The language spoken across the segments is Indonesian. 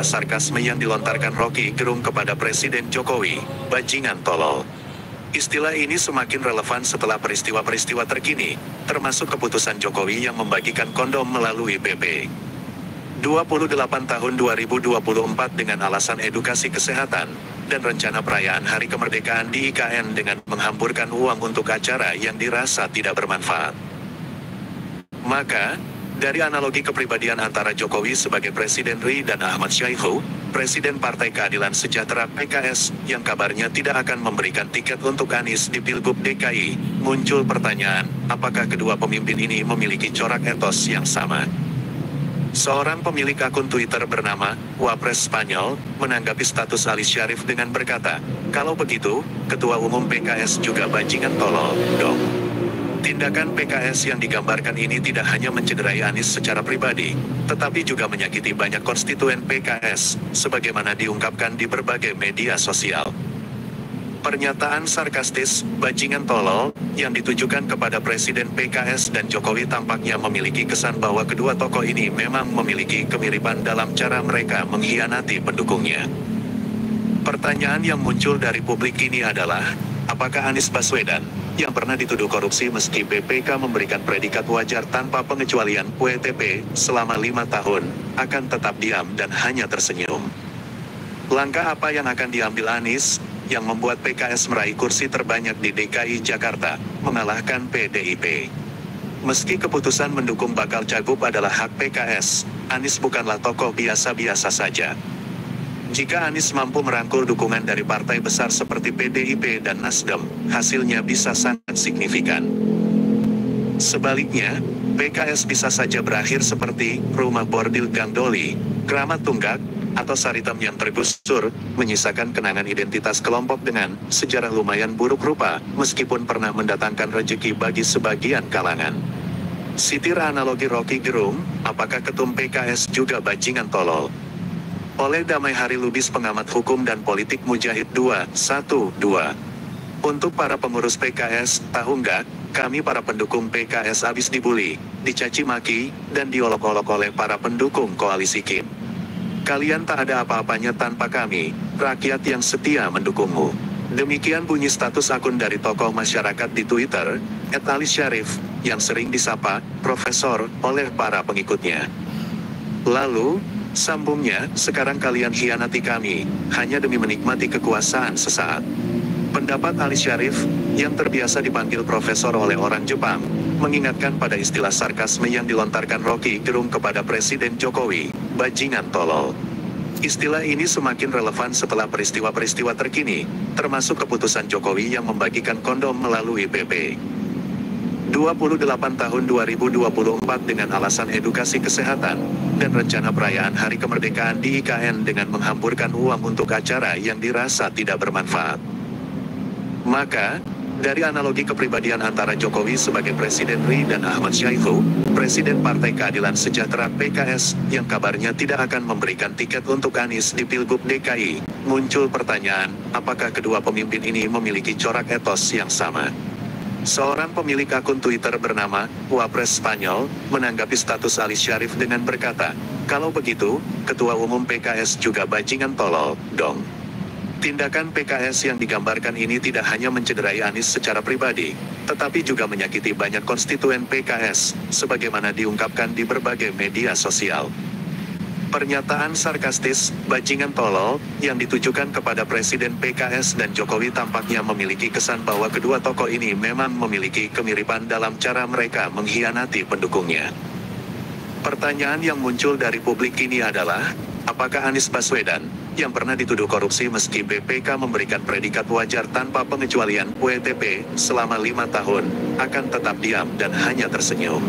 sarkasme yang dilontarkan Rocky Gerung kepada Presiden Jokowi, bajingan tolol. Istilah ini semakin relevan setelah peristiwa-peristiwa terkini, termasuk keputusan Jokowi yang membagikan kondom melalui PP. 28 tahun 2024 dengan alasan edukasi kesehatan, dan rencana perayaan Hari Kemerdekaan di IKN dengan menghamburkan uang untuk acara yang dirasa tidak bermanfaat. Maka, dari analogi kepribadian antara Jokowi sebagai Presiden RI dan Ahmad Syaihu, Presiden Partai Keadilan Sejahtera PKS, yang kabarnya tidak akan memberikan tiket untuk Anies di Pilgub DKI, muncul pertanyaan, apakah kedua pemimpin ini memiliki corak etos yang sama? Seorang pemilik akun Twitter bernama Wapres Spanyol menanggapi status Ali Syarif dengan berkata, kalau begitu, Ketua Umum PKS juga bajingan tolol, dong. Tindakan PKS yang digambarkan ini tidak hanya mencederai Anies secara pribadi, tetapi juga menyakiti banyak konstituen PKS, sebagaimana diungkapkan di berbagai media sosial. Pernyataan sarkastis, bajingan tolol, yang ditujukan kepada Presiden PKS dan Jokowi tampaknya memiliki kesan bahwa kedua tokoh ini memang memiliki kemiripan dalam cara mereka mengkhianati pendukungnya. Pertanyaan yang muncul dari publik ini adalah, apakah Anies Baswedan, yang pernah dituduh korupsi meski BPK memberikan predikat wajar tanpa pengecualian WTP selama lima tahun, akan tetap diam dan hanya tersenyum. Langkah apa yang akan diambil Anies, yang membuat PKS meraih kursi terbanyak di DKI Jakarta, mengalahkan PDIP? Meski keputusan mendukung bakal cagup adalah hak PKS, Anies bukanlah tokoh biasa-biasa saja. Jika Anies mampu merangkul dukungan dari partai besar seperti PDIP dan Nasdem, hasilnya bisa sangat signifikan. Sebaliknya, PKS bisa saja berakhir seperti rumah bordil Gang Doli, Keramat Tunggak, atau Saritem yang tergusur, menyisakan kenangan identitas kelompok dengan sejarah lumayan buruk rupa, meskipun pernah mendatangkan rejeki bagi sebagian kalangan. Sitir analogi Rocky Gerung, apakah ketum PKS juga bajingan tolol? Oleh Damai Hari Lubis pengamat hukum dan politik Mujahid 2, 1, 2. Untuk para pengurus PKS, tahu nggak, kami para pendukung PKS habis dibully, dicaci maki, dan diolok-olok oleh para pendukung koalisi Kim. Kalian tak ada apa-apanya tanpa kami, rakyat yang setia mendukungmu. Demikian bunyi status akun dari tokoh masyarakat di Twitter, Etalis Syarif, yang sering disapa, Profesor, oleh para pengikutnya. Lalu, Sambungnya, sekarang kalian hianati kami, hanya demi menikmati kekuasaan sesaat. Pendapat Ali Syarif, yang terbiasa dipanggil profesor oleh orang Jepang, mengingatkan pada istilah sarkasme yang dilontarkan Rocky Gerung kepada Presiden Jokowi, bajingan tolol. Istilah ini semakin relevan setelah peristiwa-peristiwa terkini, termasuk keputusan Jokowi yang membagikan kondom melalui PP. 28 tahun 2024 dengan alasan edukasi kesehatan, dan rencana perayaan Hari Kemerdekaan di IKN dengan menghamburkan uang untuk acara yang dirasa tidak bermanfaat. Maka, dari analogi kepribadian antara Jokowi sebagai Presiden RI dan Ahmad Syaihu, Presiden Partai Keadilan Sejahtera PKS, yang kabarnya tidak akan memberikan tiket untuk Anies di Pilgub DKI, muncul pertanyaan, apakah kedua pemimpin ini memiliki corak etos yang sama? Seorang pemilik akun Twitter bernama Wapres Spanyol menanggapi status Ali Syarif dengan berkata, kalau begitu, Ketua Umum PKS juga bajingan tolol, dong. Tindakan PKS yang digambarkan ini tidak hanya mencederai Anies secara pribadi, tetapi juga menyakiti banyak konstituen PKS, sebagaimana diungkapkan di berbagai media sosial. Pernyataan sarkastis, bajingan tolol, yang ditujukan kepada Presiden PKS dan Jokowi tampaknya memiliki kesan bahwa kedua tokoh ini memang memiliki kemiripan dalam cara mereka mengkhianati pendukungnya. Pertanyaan yang muncul dari publik ini adalah, apakah Anies Baswedan, yang pernah dituduh korupsi meski BPK memberikan predikat wajar tanpa pengecualian WTP selama lima tahun, akan tetap diam dan hanya tersenyum?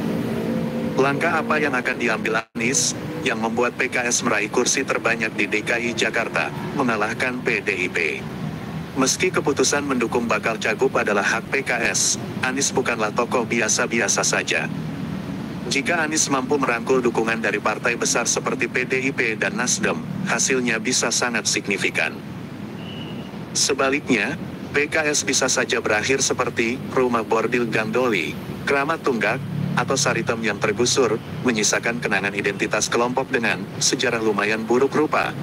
Langkah apa yang akan diambil Anies, yang membuat PKS meraih kursi terbanyak di DKI Jakarta, mengalahkan PDIP? Meski keputusan mendukung bakal cagup adalah hak PKS, Anies bukanlah tokoh biasa-biasa saja. Jika Anies mampu merangkul dukungan dari partai besar seperti PDIP dan Nasdem, hasilnya bisa sangat signifikan. Sebaliknya, PKS bisa saja berakhir seperti rumah bordil Gang Doli, Keramat Tunggak, atau Saritem yang tergusur, menyisakan kenangan identitas kelompok dengan sejarah lumayan buruk rupa.